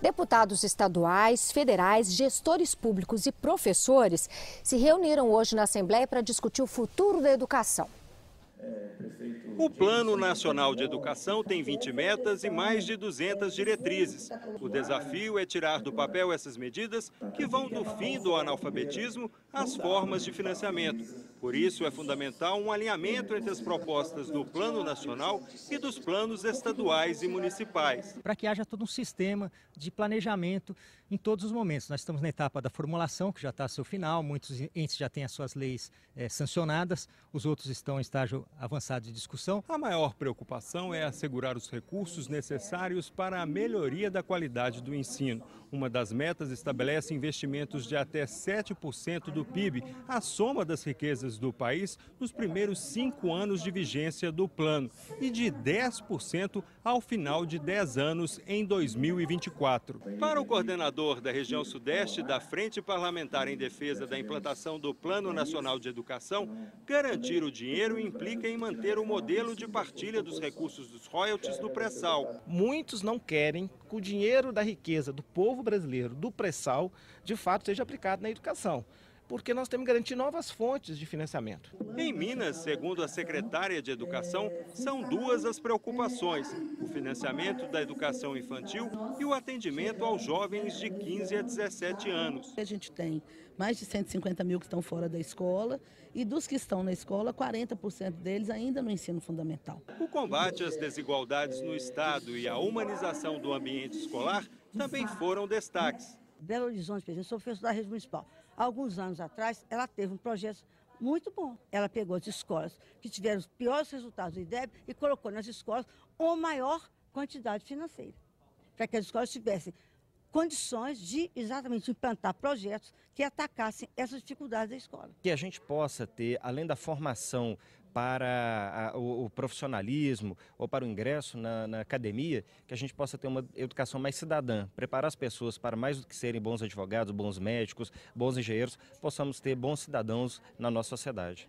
Deputados estaduais, federais, gestores públicos e professores se reuniram hoje na Assembleia para discutir o futuro da educação. O Plano Nacional de Educação tem 20 metas e mais de 200 diretrizes. O desafio é tirar do papel essas medidas que vão do fim do analfabetismo às formas de financiamento. Por isso, é fundamental um alinhamento entre as propostas do Plano Nacional e dos planos estaduais e municipais. Para que haja todo um sistema de planejamento em todos os momentos. Nós estamos na etapa da formulação, que já está a seu final, muitos entes já têm as suas leis é, sancionadas, os outros estão em estágio avançado de discussão. A maior preocupação é assegurar os recursos necessários para a melhoria da qualidade do ensino. Uma das metas estabelece investimentos de até 7% do PIB, a soma das riquezas do país nos primeiros cinco anos de vigência do plano e de 10% ao final de 10 anos em 2024. Para o coordenador da região sudeste da Frente Parlamentar em Defesa da implantação do Plano Nacional de Educação, garantir o dinheiro implica em manter o modelo de partilha dos recursos dos royalties do pré-sal. Muitos não querem que o dinheiro da riqueza do povo brasileiro, do pré-sal, de fato seja aplicado na educação porque nós temos que garantir novas fontes de financiamento. Em Minas, segundo a secretária de Educação, são duas as preocupações: o financiamento da educação infantil e o atendimento aos jovens de 15 a 17 anos. A gente tem mais de 150 mil que estão fora da escola e dos que estão na escola, 40% deles ainda no ensino fundamental. O combate às desigualdades no Estado e a humanização do ambiente escolar também foram destaques. Belo Horizonte, por exemplo, sou professor da rede municipal. Alguns anos atrás, ela teve um projeto muito bom. Ela pegou as escolas que tiveram os piores resultados do IDEB e colocou nas escolas uma maior quantidade financeira, para que as escolas tivessem condições de exatamente implantar projetos que atacassem essas dificuldades da escola. Que a gente possa ter, além da formação para a, o, o, profissionalismo ou para o ingresso na, na, academia, que a gente possa ter uma educação mais cidadã, preparar as pessoas para mais do que serem bons advogados, bons médicos, bons engenheiros, possamos ter bons cidadãos na nossa sociedade.